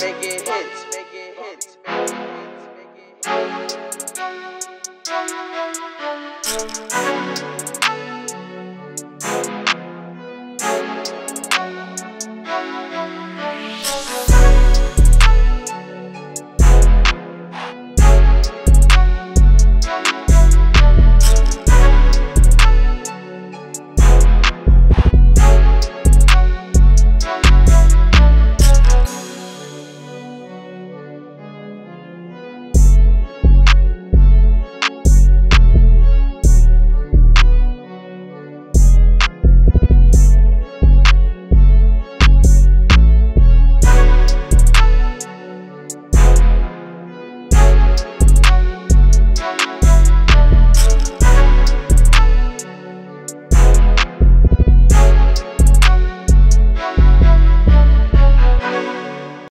Make it hit. Make it hit. Make it hit. Make it hit.